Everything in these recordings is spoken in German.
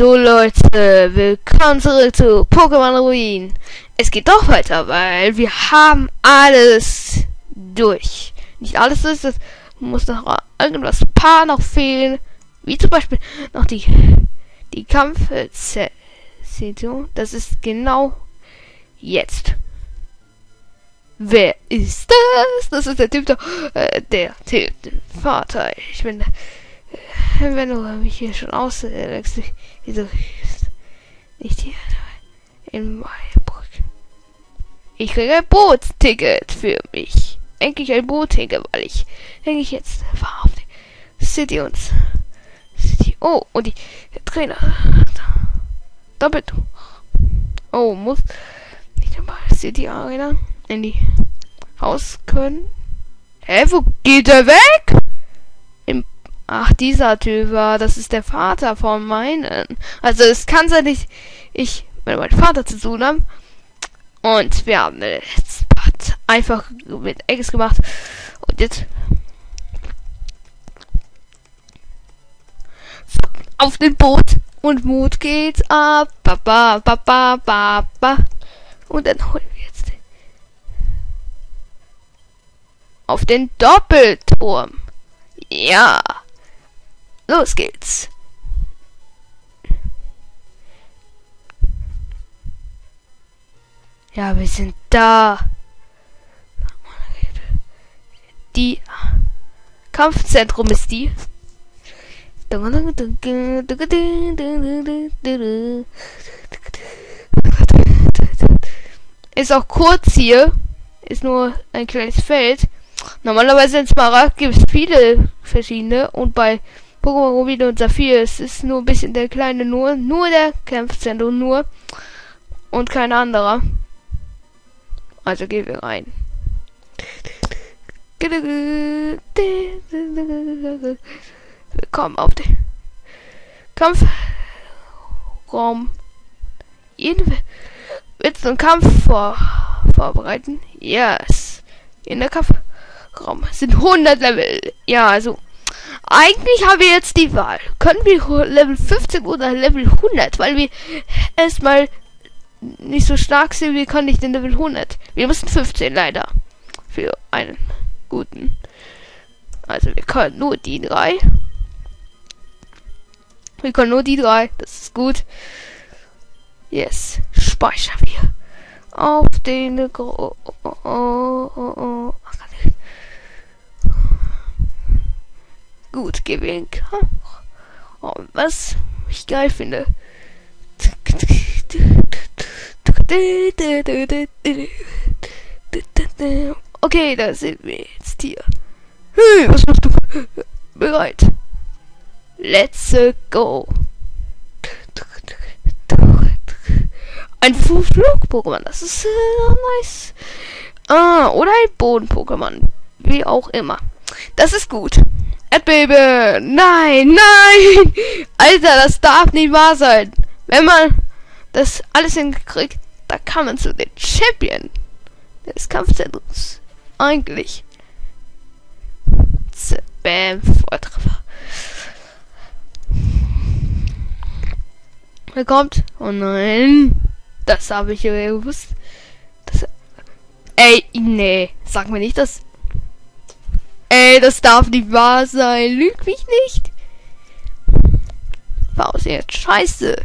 So Leute, willkommen zurück zu Pokémon Ruin. Es geht doch weiter, weil wir haben alles durch. Nicht alles ist, es muss noch irgendwas paar noch fehlen. Wie zum Beispiel noch die, die Kampfsession. Das ist genau jetzt. Wer ist das? Das ist der Typ, der, äh, der Typ, der Vater. Ich bin, wenn du mich hier schon auslegst, äh, wieso nicht hier in Weilbrück? Ich kriege ein Bootsticket für mich. Endlich ein Bootticket, weil ich denke ich jetzt fahre auf die City und City. Oh, und die Trainer. Doppelt. Oh, muss nicht einmal City Arena in die Haus können. Hä, wo geht er weg? Ach, dieser Typ war, das ist der Vater von meinen. Also es kann sein, ich, ich mit meinem Vater zu tun haben. Und wir haben jetzt einfach mit Eggs gemacht. Und jetzt auf den Boot und Mut geht's ab. Ba, ba, ba, ba, ba, ba. Und dann holen wir jetzt auf den Doppelturm. Ja. Los geht's. Ja, wir sind da. Die Kampfzentrum ist die. Ist auch kurz hier. Ist nur ein kleines Feld. Normalerweise in Smaragd gibt es viele verschiedene und bei Pokémon Rubin und Saphir es ist nur ein bisschen der kleine nur, nur der Kampfzentrum nur und kein anderer. Also gehen wir rein. Willkommen auf den Kampfraum. Jeden willst du einen Kampf vor, vorbereiten? Yes. In der Kampfraum sind 100 Level. Ja, also eigentlich haben wir jetzt die Wahl. Können wir Level 15 oder Level 100, weil wir erstmal nicht so stark sind, wir können nicht in Level 100. Wir müssen 15 leider. Für einen guten. Also wir können nur die drei. Wir können nur die drei. Das ist gut. Yes. Speichern wir. Auf den Gro oh, oh, oh, Gut, gewinnen kann. Oh, was ich geil finde. Okay, da sind wir jetzt hier. Hey, was machst du? Bereit. Let's go. Ein Flug-Pokémon, das ist äh, nice. Ah, oder ein Boden-Pokémon. Wie auch immer. Das ist gut. Erdbeben! Nein, nein! Alter, das darf nicht wahr sein. Wenn man das alles hinkriegt, da kann man zu den Champion des Kampfzentrums. Eigentlich. Bam, Vortreffer. Er kommt. Oh nein. Das habe ich ja gewusst. Das, ey, nee. Sag mir nicht, dass... Ey, das darf nicht wahr sein. Lüg mich nicht. War jetzt scheiße.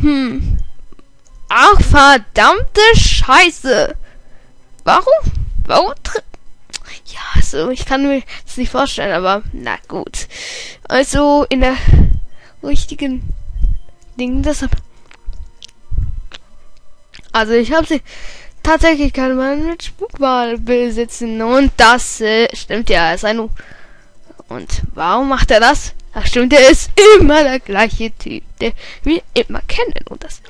Hm. Ach, verdammte Scheiße. Warum? Warum? Ja, so, ich kann mir das nicht vorstellen, aber na gut. Also, in der richtigen Ding, deshalb. Also, ich habe sie tatsächlich kann man mit Spukball besitzen und das äh, stimmt ja, ist ein und warum macht er das? Ach stimmt, er ist immer der gleiche Typ, der wir immer kennen und das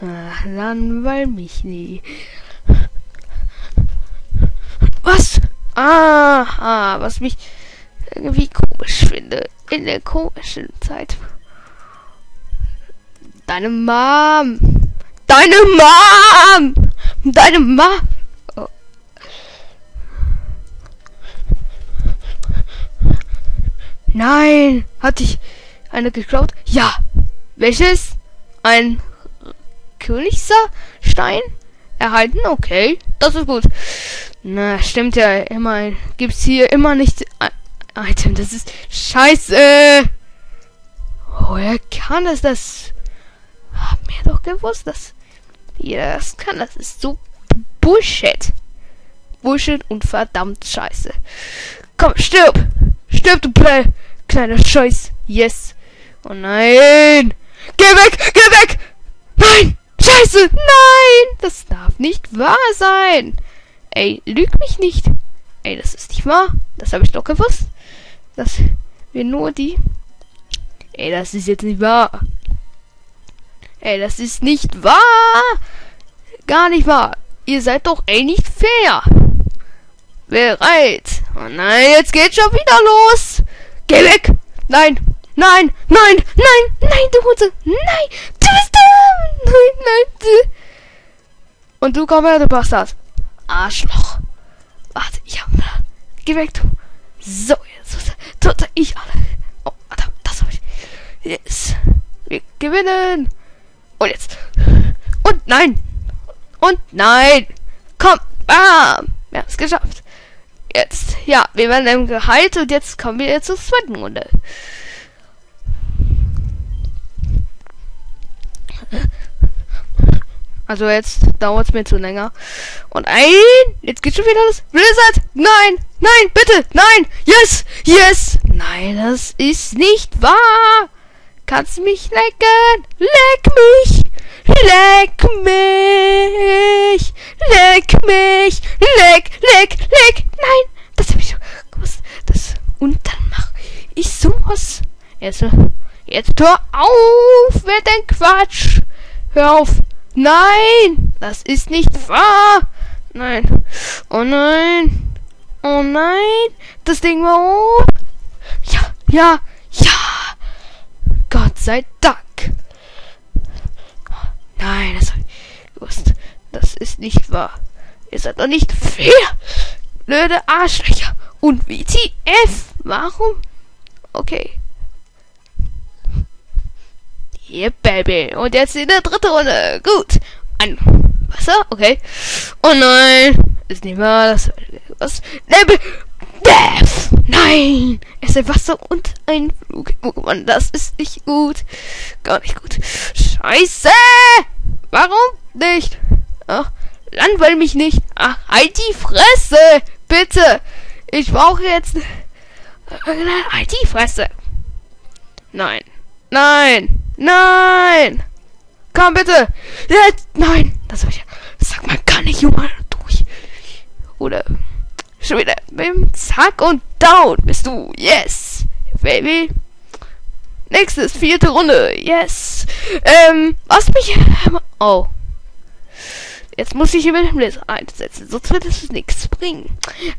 Ach, langweil mich nie. Was? Ah, was mich irgendwie komisch finde. In der komischen Zeit. Deine Mom. Deine Mom. Deine Mom. Nein! Hatte ich eine geklaut? Ja! Welches? Ein Königsstein? Erhalten? Okay, das ist gut. Na, stimmt ja immer. Gibt's hier immer nicht ein Item. Das ist scheiße. Woher kann es das? Hab mir doch gewusst, dass jeder das kann. Das ist so Bullshit. Bullshit und verdammt scheiße. Komm, stirb! Stirb, du Play! Kleiner Scheiß. Yes. Oh nein! Geh weg! Geh weg! Nein! Scheiße! Nein! Das darf nicht wahr sein! Ey, lüg mich nicht! Ey, das ist nicht wahr. Das habe ich doch gewusst. Dass wir nur die... Ey, das ist jetzt nicht wahr. Ey, das ist nicht wahr! Gar nicht wahr. Ihr seid doch ey nicht fair. Bereit. Oh nein, jetzt geht schon wieder los. Geh weg. Nein, nein, nein, nein, nein, du Hund. Nein, du bist dumm. Nein, nein, du. Und du komm her, du Bastard. Arschloch. Warte, ich hab. Geh weg, du. So, jetzt tut ich alle. Oh, warte, das hab ich. Yes. Wir gewinnen. Und jetzt. Und nein. Und nein. Komm. Bam. Wir haben es geschafft. Jetzt. Ja, wir werden im geheilt und jetzt kommen wir zur zweiten Runde. Also jetzt dauert es mir zu länger. Und ein, jetzt geht schon wieder das. Blizzard, nein, nein, bitte, nein, yes, yes. Nein, das ist nicht wahr. Kannst mich lecken, leck mich, leck mich, leck mich, leck, leck, leck. Nein, das habe ich gewusst. Das und dann mache ich sowas. Jetzt, jetzt hör auf mit dem Quatsch. Hör auf. Nein, das ist nicht wahr. Nein. Oh nein. Oh nein. Das Ding war hoch. Ja, ja, ja. Gott sei Dank. Nein, das habe ich gewusst. Das ist nicht wahr. Ihr seid doch nicht fair. Blöde Arschlöcher. Und WTF? Warum? Okay. Yeah, Baby. Und jetzt in der dritten Runde. Gut. Ein Wasser? Okay. Oh nein. Ist nicht wahr. Das was? Nebel. Death. Nein. Es ist Wasser und ein Flug. Oh Mann, das ist nicht gut. Gar nicht gut. Scheiße. Warum nicht? Ach, langweil mich nicht. Ach, halt die Fresse. Bitte. Ich brauche jetzt... Halt die Fresse. Nein. Nein. Nein! Komm bitte! Nein! Das hab ich. Sag mal gar nicht, Junge, durch. Oder schon wieder mit Zack und Down bist du. Yes! Baby. Nächstes, vierte Runde. Yes. Ähm, was mich. Oh. Jetzt muss ich über den Blitz einsetzen, sonst wird es nichts bringen.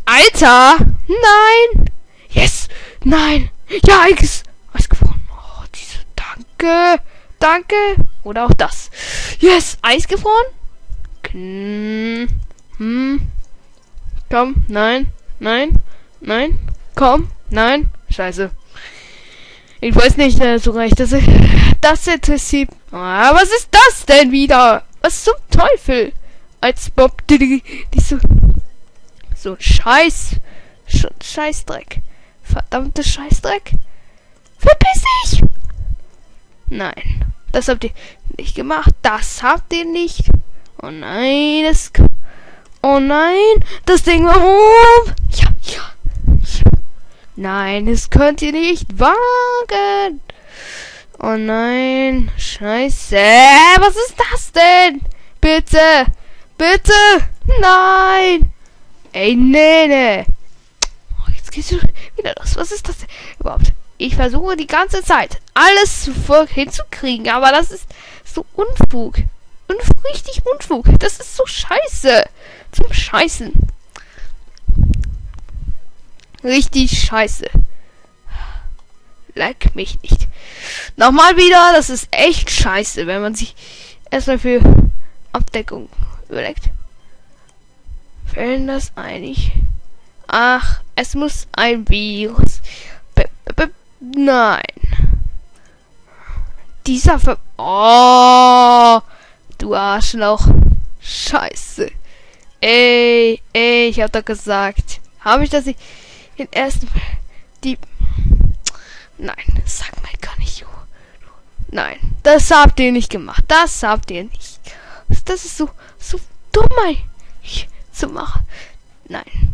Alter! Nein! Yes! Nein! Ja, X! Was gewonnen? Danke. Danke. Oder auch das. Yes. Eis gefroren? Hm. Komm. Nein. Nein. Nein. Komm. Nein. Scheiße. Ich weiß nicht äh, so recht. Das, das interessiert. Ah, was ist das denn wieder? Was zum Teufel? Als Bob die, die so so Scheiß Scheißdreck. Verdammte Scheißdreck. Verpiss dich! Nein, das habt ihr nicht gemacht. Das habt ihr nicht. Oh nein, das... Oh nein, das Ding war oben. Ja, ja, ja. Nein, das könnt ihr nicht wagen. Oh nein, scheiße. Was ist das denn? Bitte, bitte, nein. Ey, nee, nee. Oh, jetzt geht's wieder los. Was ist das denn überhaupt? Ich versuche die ganze Zeit alles hinzukriegen, aber das ist so Unfug. Unfug, richtig Unfug. Das ist so scheiße. Zum Scheißen. Richtig scheiße. Leck mich nicht. Nochmal wieder, das ist echt scheiße, wenn man sich erstmal für Abdeckung überlegt. Fällen das eigentlich? Ach, es muss ein Virus. Nein. Dieser Ver... Oh, du Arschloch. Scheiße. Ey, ey, ich hab doch gesagt. Habe ich das nicht in ersten... Die... Nein, sag mal gar nicht. Nein, das habt ihr nicht gemacht. Das habt ihr nicht. Das ist so, so dumm, zu machen. Nein.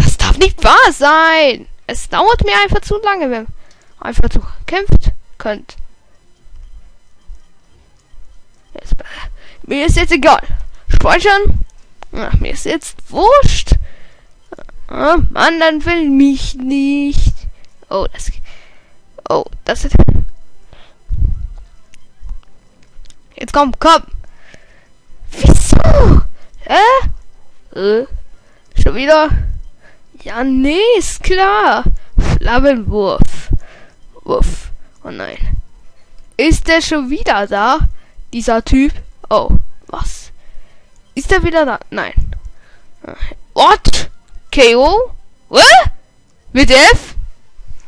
Das darf nicht wahr sein. Es dauert mir einfach zu lange, wenn einfach zu kämpft könnt. Mir ist jetzt egal. Speichern. Ach, mir ist jetzt wurscht. Oh, Mann, dann will mich nicht. Oh, das. Oh, das ist. Jetzt komm, komm. Wieso? Hä? Äh? Schon wieder? Ja, nee, ist klar. Flammenwurf. Wuff. Oh nein. Ist der schon wieder da? Dieser Typ? Oh, was? Ist er wieder da? Nein. What? KO? What? Mit F?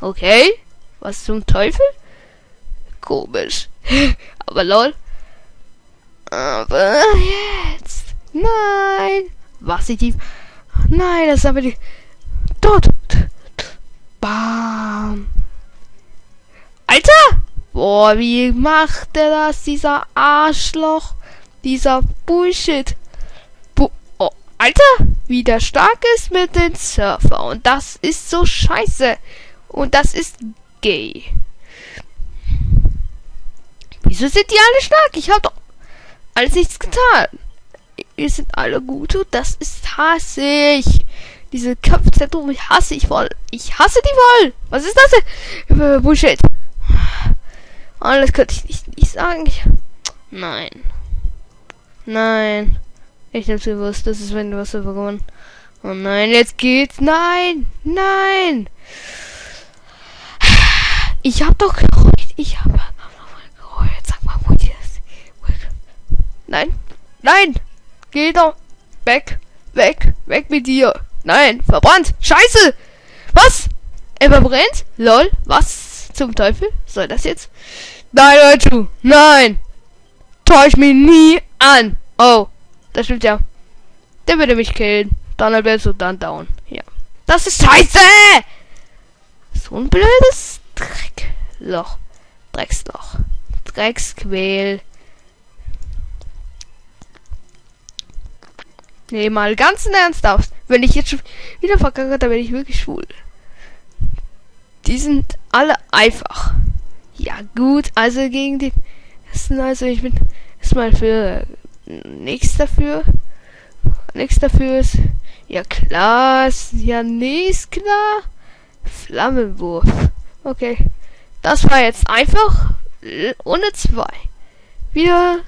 Okay. Was zum Teufel? Komisch. Aber lol. Aber jetzt. Nein. Was ich die. Nein, das ist aber die. Dort. Bam. Alter! Boah, wie macht der das, dieser Arschloch? Dieser Bullshit. Bu oh, Alter, wie der stark ist mit den Surfer. Und das ist so scheiße. Und das ist gay. Wieso sind die alle stark? Ich hab doch alles nichts getan. Wir sind alle gut und das ist hassig. Diese Kampfzentrum, ich hasse ich voll. Ich hasse die voll. Was ist das? Äh, Alles könnte ich nicht, nicht sagen. Ich, nein. Nein. Ich hab's gewusst, das ist, wenn du was gewonnen. Oh nein, jetzt geht's. Nein. Nein. Ich hab doch gereut. Ich hab gereut. Sag mal, wo die ist. Nein. Nein. Geh doch. Weg. Weg. Weg mit dir. Nein. Verbrannt. Scheiße. Was? Er verbrennt? Lol. Was zum Teufel soll das jetzt? Nein, Leute. Nein. Täusch mich nie an. Oh. Das stimmt ja. Der würde mich killen. Dann wärst du dann down. Ja. Das ist scheiße. So ein blödes Dreckloch. Drecksloch. Drecksquäl. Nee, mal ganz ernsthaft. Wenn ich jetzt schon wieder verkacke, dann werde ich wirklich schwul. Die sind alle einfach. Ja, gut, also gegen die ersten, also ich bin erstmal für nichts dafür. Nichts dafür ist. Ja klar, ist ja nichts klar. Flammenwurf. Okay. Das war jetzt einfach ohne zwei. Wieder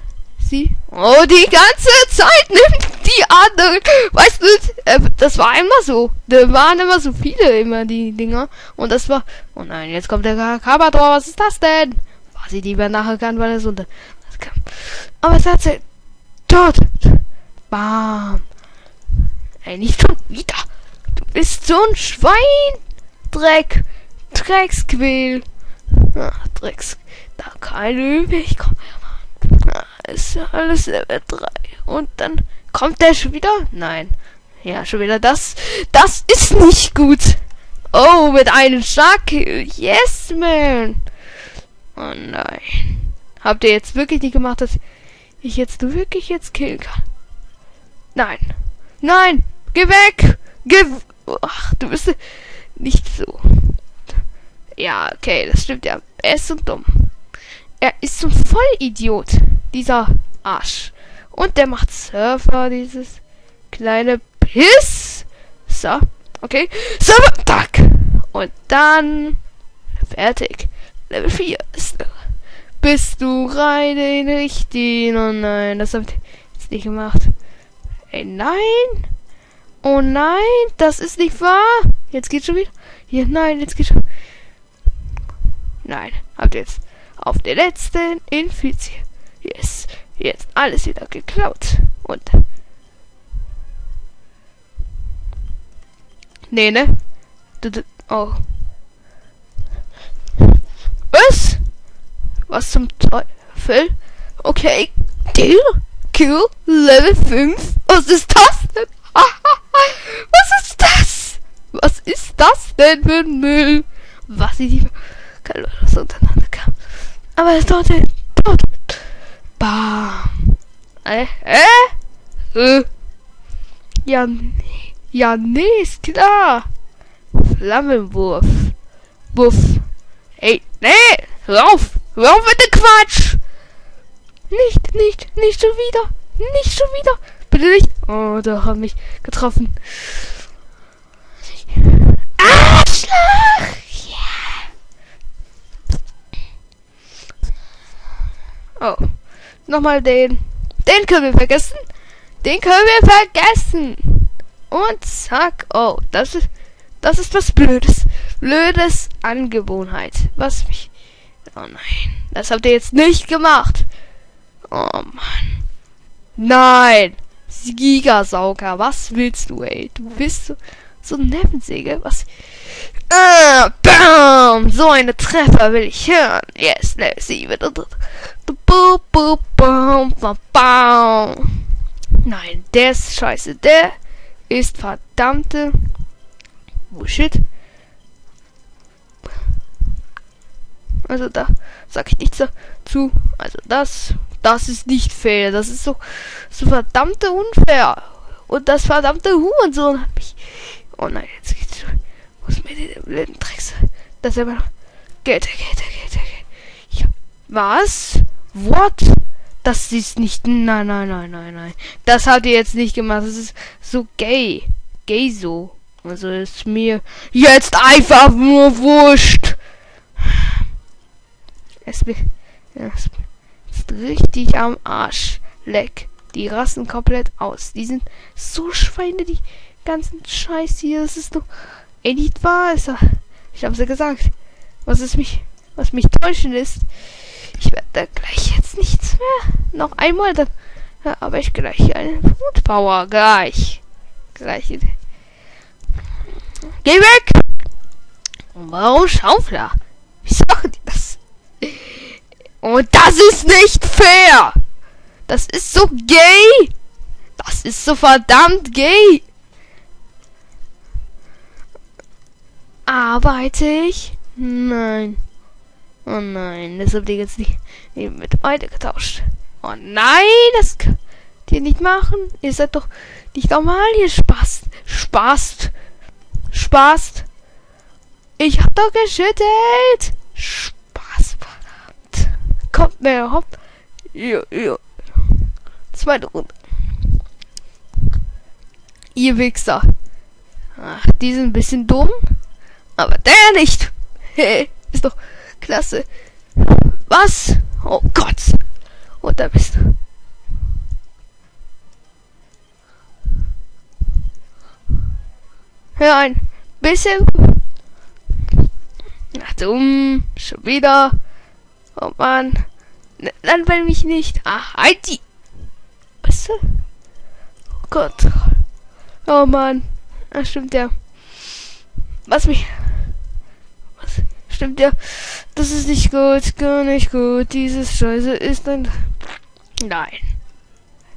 sie. Oh, die ganze Zeit nimmt die andere. Weißt du, äh, das war immer so. Da waren immer so viele immer die Dinger. Und das war. Oh nein, jetzt kommt der Kabador. Was ist das denn? Was ich lieber nachher kann, weil er so. Aber es hat sie. Dort. Bam. Ey, nicht schon wieder. Du bist so ein Schwein. Dreck. Drecksquäl. Ach, Drecks. Da keine übrig. Komm Mann. Ist alles Level 3. Und dann kommt der schon wieder? Nein. Ja, schon wieder das. Das ist nicht gut. Oh, mit einem Starkkill. Yes, man. Oh nein. Habt ihr jetzt wirklich nicht gemacht, dass ich jetzt wirklich jetzt killen kann? Nein. Nein. Geh weg. Geh. Ach, du bist nicht so. Ja, okay, das stimmt ja. Er ist dumm. Er ist so ein Vollidiot. Dieser Arsch. Und der macht Surfer, dieses kleine Piss. So, okay. Surfer, tack. Und dann fertig. Level 4 ist bist du rein in richtig. Oh nein, das habt ihr jetzt nicht gemacht. Ey, nein. Oh nein, das ist nicht wahr. Jetzt geht's schon wieder. Hier, nein, jetzt geht's schon. Nein, habt ihr jetzt auf der letzten infiziert. Yes, jetzt alles wieder geklaut. Und. Nee, ne? Du, du, oh. Was zum Teufel? Okay, Deal, Kill, Level 5. Was ist das denn? Was ist das? Was ist das denn für ein Müll? Was ich nicht keine Ahnung, was untereinander. Aber es dort, dort. Bam. Äh, äh? Äh. Ja. Ja, nee, ist klar. Flammenwurf. Wuff. Ey, nee, hör auf. Hör auf mit dem Quatsch. Nicht, nicht, nicht schon wieder. Nicht schon wieder. Bitte nicht. Oh, da hat mich getroffen. Arschloch! Ja. Oh. Nochmal den. Den können wir vergessen. Den können wir vergessen. Und zack. Oh, das ist. Das ist was Blödes. Blödes Angewohnheit. Was mich. Oh nein. Das habt ihr jetzt nicht gemacht. Oh Mann. Nein. Gigasauger. Was willst du, ey? Du bist so, so ein Nebensäge. Was? Ah, bam. So eine Treffer will ich hören. Yes, Level 7. Boop, boop, bam, bam, bam. Nein, der ist scheiße. Der ist verdammte Bullshit. Also da sag ich nichts dazu. Also das, das ist nicht fair. Das ist so, so verdammte unfair. Und das verdammte Hurensohn hat mich. Oh nein, jetzt geht's schon. Ist mir der blöden Drecks? Das ist immer noch. Geht, geht, geht, geht. Ja. Was? What? Das ist nicht. Nein, nein, nein, nein, nein. Das hat ihr jetzt nicht gemacht. Das ist so gay. Gay so. Also ist mir jetzt einfach nur wurscht. Es ist richtig am Arsch. Leck. Die rasten komplett aus. Die sind so Schweine, die ganzen Scheiß hier. Das ist doch. Ey, nicht wahr. Ich hab's ja gesagt. Was ist mich. Was mich täuschen ist. Ich werde da gleich jetzt nichts mehr. Noch einmal, dann habe ich gleich eine Food Power. Gleich. Gleich. Geh weg! Warum Schaufler? Wie sagen die das? Und das ist nicht fair! Das ist so gay! Das ist so verdammt gay! Arbeite ich? Nein. Oh nein, das habt ihr jetzt nicht mit weiter getauscht. Oh nein, das könnt ihr nicht machen. Ihr seid doch nicht normal, ihr Spaß. Spaß. Spaß. Ich hab doch geschüttelt. Spaß. Kommt mehr, hopp. Jo, jo. Zweite Runde. Ihr Wichser. Ach, die sind ein bisschen dumm. Aber der nicht. Hey, ist doch klasse. Was? Oh Gott. Und da bist du. Hör ein bisschen. Ach dumm. Schon wieder. Oh Mann. Dann will mich nicht. Ach, halt die. Du? Oh Gott. Oh Mann. Ach, stimmt ja. Was mich. Stimmt ja. Das ist nicht gut. Gar nicht gut. Dieses Scheiße ist ein. Nein.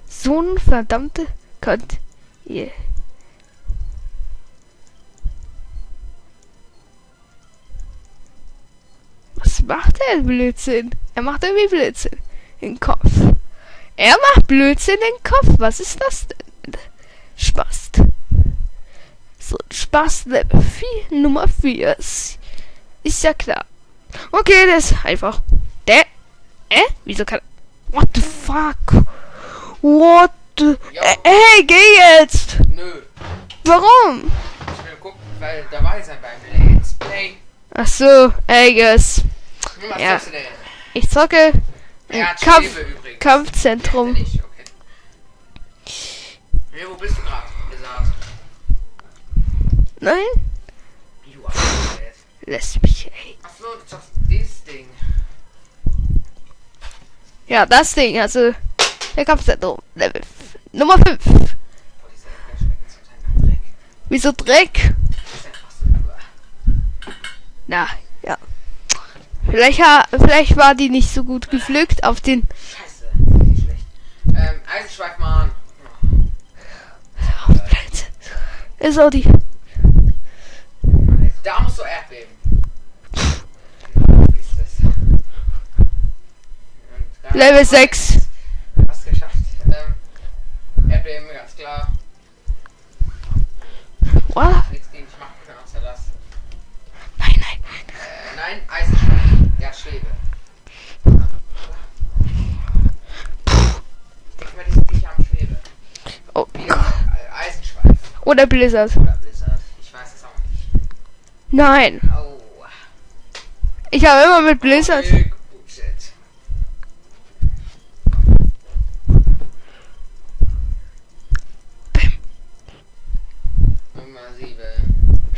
So ein verdammte könnt ihr. Was macht er Blödsinn? Er macht irgendwie Blödsinn im Kopf. Er macht Blödsinn im Kopf. Was ist das denn? Spaß. So, Spaß Level 4, Nummer 4. Ist, ist ja klar. Okay, das ist einfach. Der. Äh? Wieso kann. What the fuck? What the. Äh, hey, geh jetzt! Nö. Warum? Ich will gucken, weil dabei sein beim Let's Play. Ach so, Eges. Hm, Was Ja. du denn? Ich zocke hat Kampf, übrigens. Kampfzentrum. Okay. Nee, wo bist du gerade? Nein? Lass mich, ey. Achso, du zockst dieses Ding. Ja, das Ding, also der Kampfzentrum. Level Nummer 5. Boah, diese Schrecken zum Teil Dreck. Wieso Dreck? Na, ja. Vielleicht, vielleicht war die nicht so gut gepflückt auf den. Scheiße, nicht schlecht. Ähm, Eisenschweif mal an. Auf Plätze. Ist auch die. Da musst du Erdbeben. Genau, wie ist das? Und gerade- Level 6. Hast geschafft. Ähm, Erdbeben, ganz klar. Wow. Nichts gegen dich machen können außer das. Nein, nein. Äh, nein, Eisenschweif. Ja, Schwebe. Ich denke mal, die sind nicht am Schwebe. Oh Gott. äh, Eisenschweif. Oder Blizzard. Oder Blizzard. Ich weiß es auch nicht. Nein. Oh. Ich habe immer mit Blizzard. Big Bullshit. Nummer 7.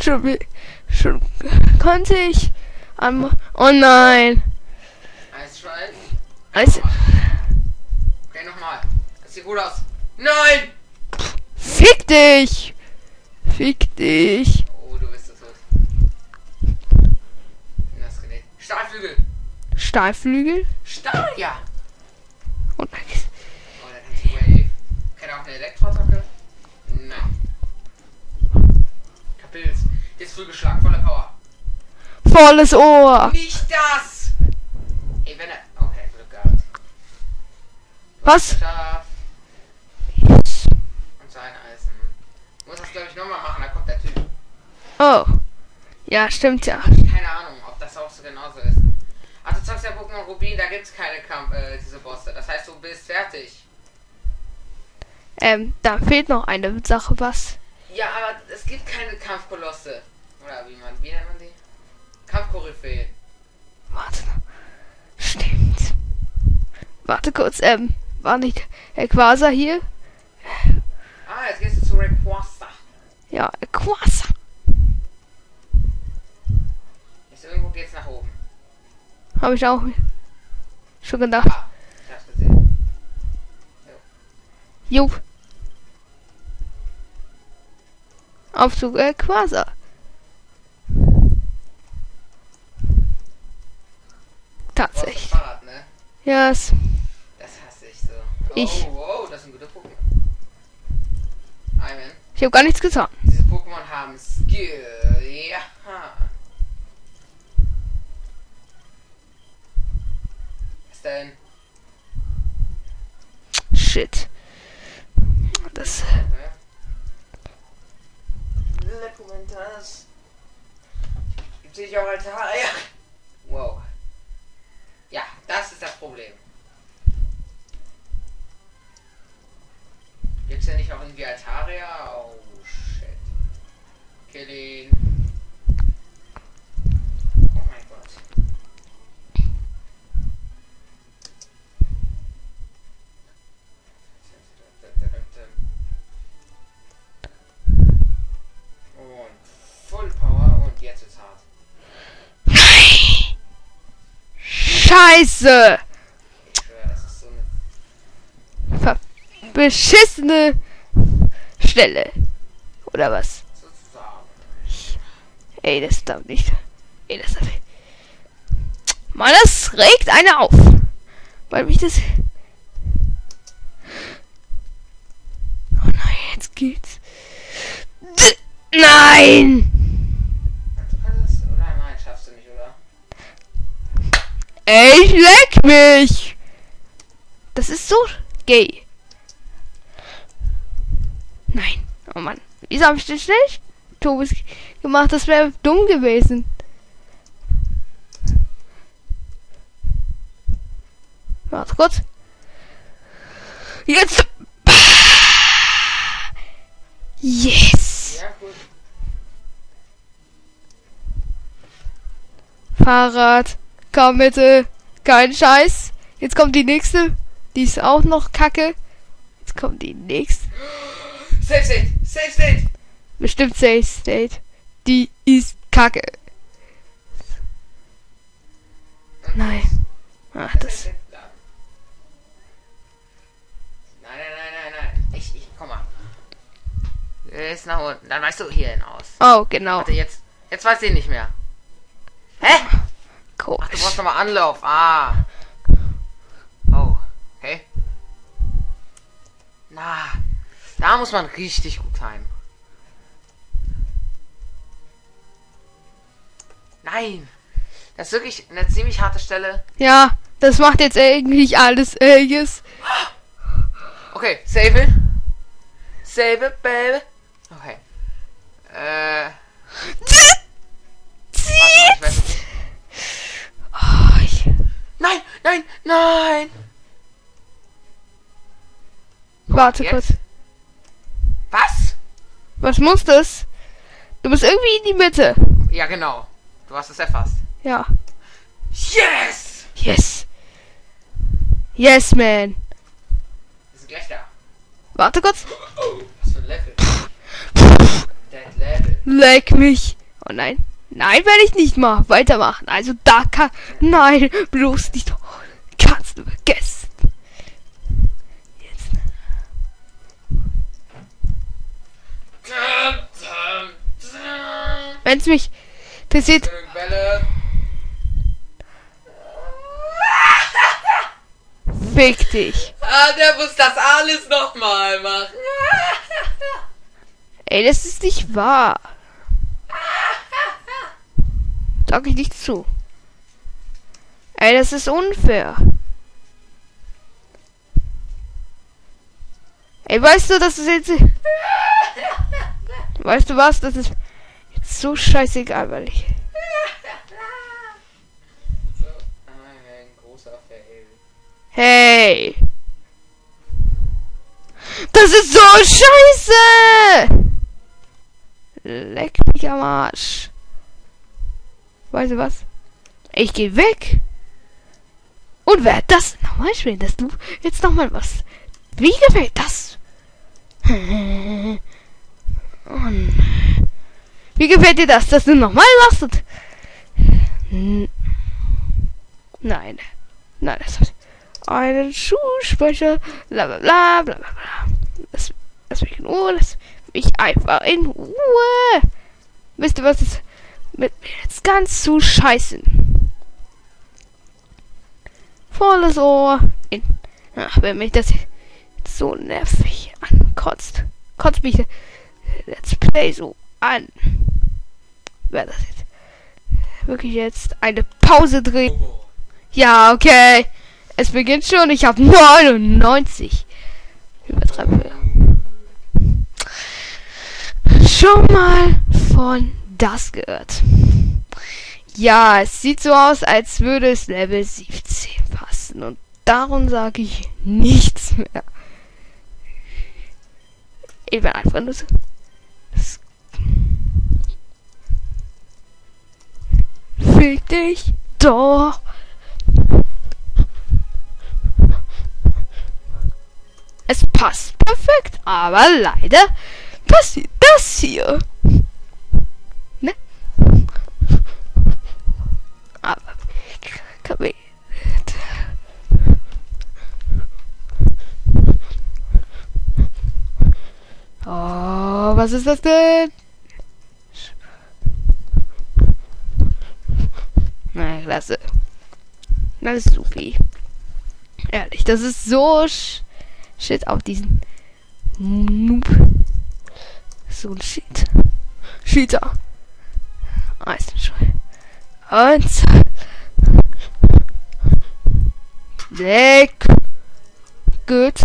Schon, schon konnte ich. Am, oh nein. Eisschwein. Eis. Okay, nochmal. Das sieht gut aus. Nein! Fick dich. Fick dich. Oh, du bist das los. Das gelegt. Stahlflügel. Stahlflügel. Stahl, ja. Und dann Oh, da kannst du Wave. Kann auch eine Elektroattacke? Nein. Kapils. Jetzt Flügelschlag, volle Power. volles Ohr. Nicht das! Ey, wenn er. Okay, Glück gehabt. Was? Yes. Und sein Eisen. Muss das, glaube ich, nochmal machen, da kommt der Typ. Oh. Ja, stimmt ja. Keine Ahnung, ob das auch so genauso ist. Also du zockst ja Pokémon Rubin, da gibt's keine Kampf, äh, diese Bosse. Das heißt, du bist fertig. Ähm, da fehlt noch eine Sache, was? Ja, aber es gibt keine Kampfkolosse. Oder wie man, wie nennt man die? Kampfkoryphäe. Warte. Stimmt. Warte kurz, ähm, war nicht Herr Quasar hier? Ah, jetzt gehst du zu Rayquaza. Ja, Quasar. Ist irgendwo geht's nach oben. Habe ich auch schon gedacht. Ah, ich hab's gesehen. Jo. Auf zu äh, Quasar. Tatsächlich. Fahrrad, ne? Yes. Das hasse ich so. Ich. Oh, oh, das sind gute Pokémon. Ivan. Ich habe gar nichts getan. Diese Pokémon haben Skill. Ja. Was denn? Shit. Das. Lepumentas. Gibt sich auch Altar? Ja. Wow. Ja, das ist das Problem. Gibt's ja nicht auch irgendwie Altaria? Oh shit. Kill Scheiße! Eine Beschissene Stelle. Oder was? Ey, das darf nicht. Ey, das darf nicht. Mann, das regt eine auf. Weil mich das. Oh nein, jetzt geht's. D nein! Ich leck mich! Das ist so gay. Nein. Oh Mann. Wieso habe ich den schnell Tobis gemacht? Das wäre dumm gewesen. Warte kurz. Jetzt. Yes. Ja. Fahrrad. Komm bitte. Kein Scheiß. Jetzt kommt die nächste. Die ist auch noch kacke. Jetzt kommt die nächste. Safe State! Safe State! Bestimmt Safe State. Die ist kacke. Nein. Ach, das. State laden. Nein, nein, nein, nein, nein. Ich, ich, komm mal. Ist nach unten. Dann weißt du hier hinaus. Oh, genau. Warte, jetzt. Jetzt weiß ich nicht mehr. Hä? Ach, du brauchst nochmal Anlauf. Ah. Oh, okay. Na, da muss man richtig gut timen. Nein. Das ist wirklich eine ziemlich harte Stelle. Ja, das macht jetzt eigentlich alles Elges. Okay, save it. Save it, baby. Okay. Äh, warte ich weiß nicht. Oh, ich, Nein, nein, nein. warte jetzt? kurz. Was? Was muss das? Du musst irgendwie in die Mitte. Ja, genau. Du hast es erfasst. Ja. Yes! Yes. Yes, man. Wir sind gleich da. Warte kurz. Was für ein Level? Dead Level. Leck mich. Oh nein. Nein, werde ich nicht mal weitermachen. Also da kann. Nein, bloß nicht. Kannst du vergessen. Jetzt. Wenn es mich interessiert. Bälle. Fick dich. Ah, der muss das alles nochmal machen. Ey, das ist nicht wahr. Sag ich nicht zu. Ey, das ist unfair. Ey, weißt du, das ist jetzt. Weißt du was? Das ist jetzt so scheißegal, weil ich. Hey! Das ist so scheiße! Leck mich am Arsch. Weißt du was? Ich geh weg. Und werd das nochmal spielen, dass du jetzt nochmal was. Wie gefällt das? Wie gefällt dir das, dass du nochmal N- Nein. Nein, das hat einen Schuhsprecher, bla bla bla bla bla. Lass, lass mich in Ruhe, lass mich einfach in Ruhe. Wisst ihr was ist mit mir ganz zu scheißen? Volles Ohr in. Ach, wenn mich das so nervig ankotzt, kotzt mich Let's Play so an. Wer das jetzt wirklich jetzt eine Pause drehen? Ja, okay. Es beginnt schon. Ich habe 99. Übertreiben wir. Schon mal von das gehört. Ja, es sieht so aus, als würde es Level 17 passen. Und darum sage ich nichts mehr. Ich bin einfach nur so. Fick dich doch. Es passt perfekt, aber leider passiert das hier. Aber kann mir Oh, was ist das denn? Na, klasse. Das ist supi. Ehrlich, das ist so sch Shit auf diesen Noob. So ein Shit. Cheater. Eins schon. Eins. Leck. Gut.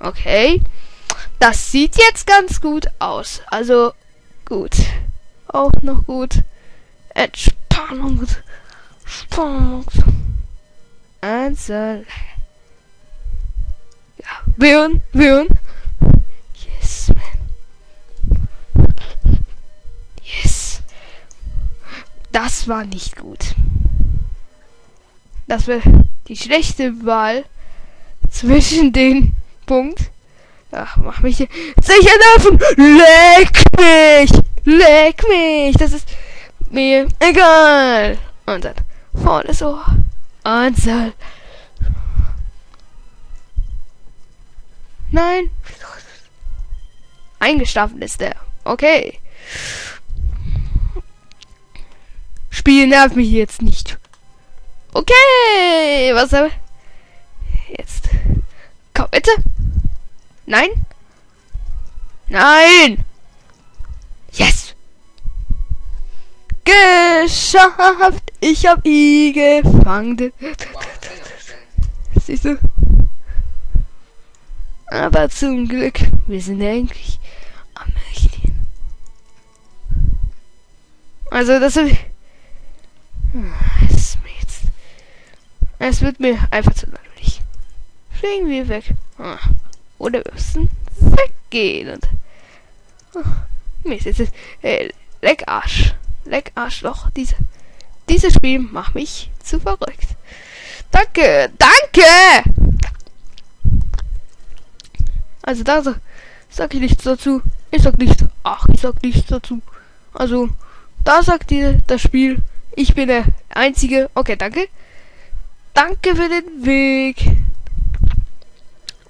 Okay. Das sieht jetzt ganz gut aus. Also gut. Auch noch gut. Entspannung. Spannung. Einzel. Ja. Björn, Björn. Das war nicht gut. Das war die schlechte Wahl zwischen den Punkt. Ach, mach mich hier sicher nerven. Leck mich. Leck mich. Das ist mir egal. Und dann vorne so. Anzahl. Nein. Eingestampft ist der. Okay. Spiel nervt mich jetzt nicht. Okay, was haben wir? Jetzt. Komm, bitte. Nein. Nein. Yes. Geschafft. Ich hab ihn gefangen. Siehst du? Aber zum Glück, wir sind eigentlich am richtigen. Also das ist mir jetzt, es wird mir einfach zu langweilig. Fliegen wir weg. Ah. Oder wir müssen weggehen und ah, mir ist jetzt äh, leck Arsch, leck Arschloch. Diese, dieses Spiel macht mich zu verrückt. Danke, danke. Also da sa- sag ich nichts dazu. Ich sag nichts. Ach, ich sag nichts dazu. Also, da sagt dir das Spiel, ich bin der Einzige. Okay, danke. Danke für den Weg.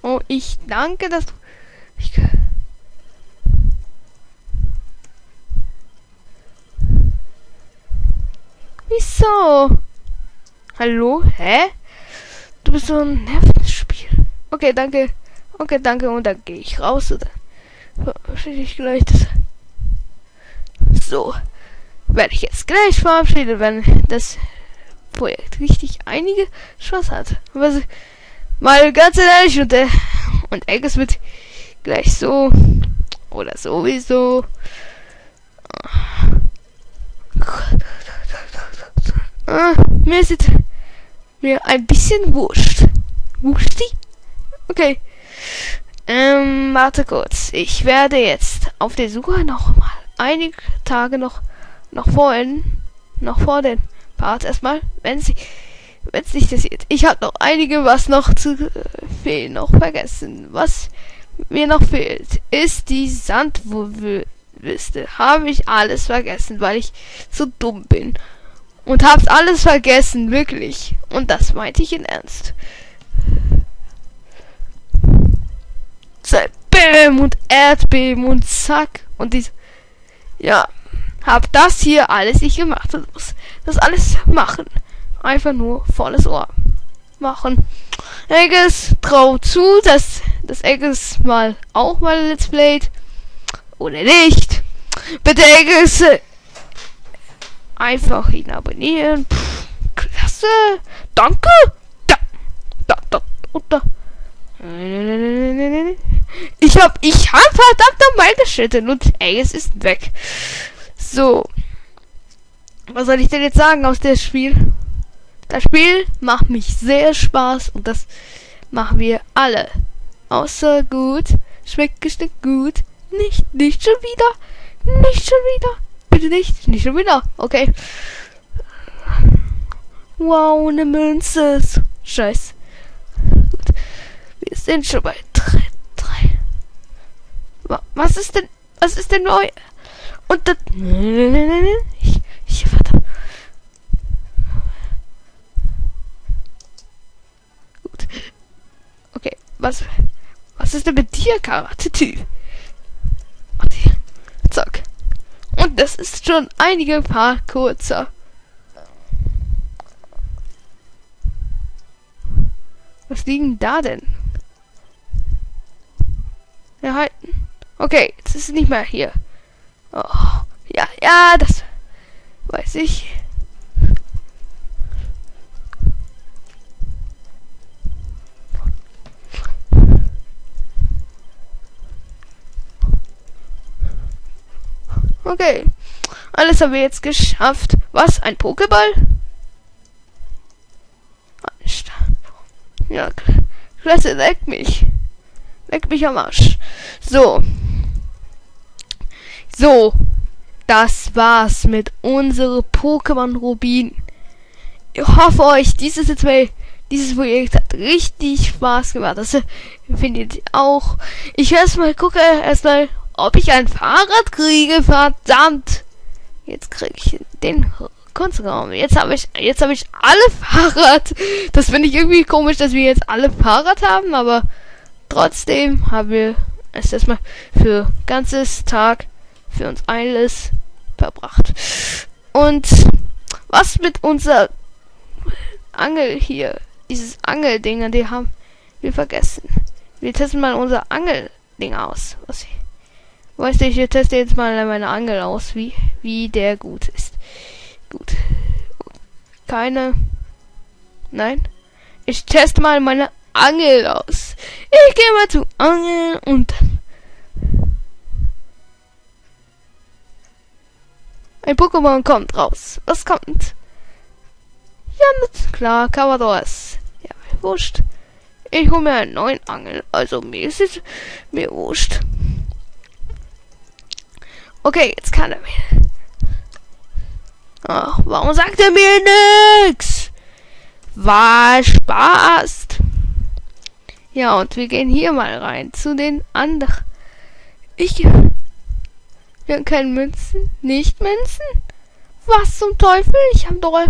Oh, ich danke, dass du... Ich, Wieso? Hallo? Hä? Du bist so ein nerviges Spiel. Okay, danke. Okay, danke. Und dann gehe ich raus. Und verabschiede ich gleich das. So. Werde ich jetzt gleich verabschieden, wenn das Projekt richtig einige Spaß hat. Was, mal ganz ehrlich, und, äh, und Eggers wird gleich so oder sowieso. Ah, mir ist jetzt mir ein bisschen wurscht. Wurschti? Okay. Ähm, warte kurz. Ich werde jetzt auf der Suche noch mal einige Tage noch noch vorhin noch vor den Part erstmal, wenn sie wenn es nicht interessiert. Ich habe noch einige was noch zu äh, fehlen, noch vergessen. Was mir noch fehlt, ist die Sandwürste. Habe ich alles vergessen, weil ich so dumm bin. Und hab's alles vergessen, wirklich. Und das meinte ich in Ernst. Bäm und Erdbeben und zack. Und dies. Ja. Hab das hier alles nicht gemacht und muss das alles machen. Einfach nur volles Ohr machen. Egges, trau zu, dass das Egges mal auch mal Let's Playt. Oder nicht. Bitte Egges. äh, Einfach ihn abonnieren. Pff, klasse. Danke. Da. Da, da. Und da. Ich hab, ich hab verdammt nochmal geschnitten und ey, es ist weg. So. Was soll ich denn jetzt sagen aus dem Spiel? Das Spiel macht mich sehr Spaß und das machen wir alle. Außer gut. Schmeckt bestimmt gut. Nicht, nicht schon wieder. Nicht schon wieder. Bitte nicht. Nicht schon wieder. Okay. Wow, eine Münze. Scheiß. Gut. Wir sind schon bei drei. drei. Wa- Was ist denn? Was ist denn neu? Und das. Ich, ich, verdammt. Gut. Okay, was. Was ist denn mit dir, Karate-Typ? Hier. Zack. Und das ist schon einige paar kurzer. Was liegen da denn? Erhalten. Okay, jetzt ist es nicht mehr hier. Oh, ja, ja, das weiß ich. Okay, alles haben wir jetzt geschafft. Was? Ein Pokéball? Ja, kl- klasse, leck mich. Leck mich am Arsch. So. So. Das war's mit unserem Pokémon Rubin. Ich hoffe euch, dieses Let's Play, dieses Projekt hat richtig Spaß gemacht. Das äh, findet ihr auch. Ich erstmal gucke erstmal, ob ich ein Fahrrad kriege. Verdammt. Jetzt krieg ich den Kunstraum. Jetzt habe ich, jetzt habe ich alle Fahrrad. Das finde ich irgendwie komisch, dass wir jetzt alle Fahrrad haben, aber trotzdem haben wir es erstmal für ganzes Tag für uns alles verbracht. Und Was mit unser Angel hier? Dieses Angelding, die haben wir vergessen. Wir testen mal unser Angelding aus. Was ich, weißt du, ich teste jetzt mal meine Angel aus, wie, wie der gut ist. Gut. Keine. Nein. Ich teste mal meine Angel aus. Ich gehe mal zu Angel und ein Pokémon kommt raus. Was kommt? Ja, mit klar, Cavados. Ja, wurscht. Ich hole mir einen neuen Angel. Also mir ist es mir wurscht. Okay, jetzt kann er mir. Ach, warum sagt er mir nix? War Spaß. Ja, und wir gehen hier mal rein zu den anderen. Ich. Wir haben keine Münzen. Nicht Münzen? Was zum Teufel? Ich habe doch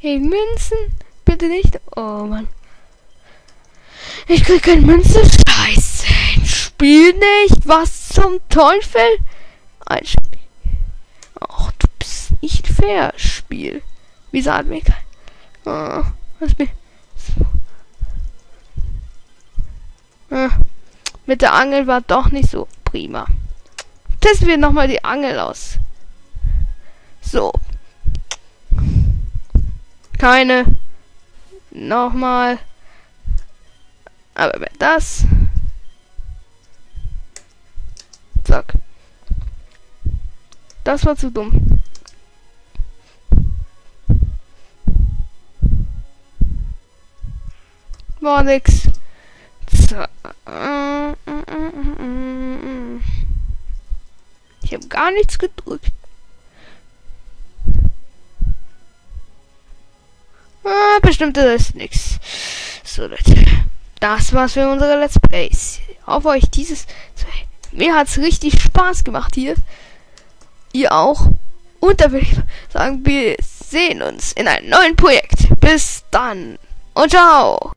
in Münzen. Bitte nicht. Oh Mann. Ich krieg keine Münze. Scheiße. Ein Spiel nicht. Was zum Teufel? Ein Spiel. Ach, du bist nicht fair, Spiel. Wieso hat mich kein. Oh, was mir. Äh, mit der Angel war doch nicht so prima. Testen wir nochmal die Angel aus. So. Keine. Nochmal. Aber wer das? Zack. Das war zu dumm. War nix. Habe gar nichts gedrückt. Ah, bestimmt ist nichts. So Leute, das war's für unsere Let's Plays. Ich hoffe euch dieses. Mir hat's richtig Spaß gemacht hier. Ihr auch. Und da würde ich sagen, wir sehen uns in einem neuen Projekt. Bis dann und ciao.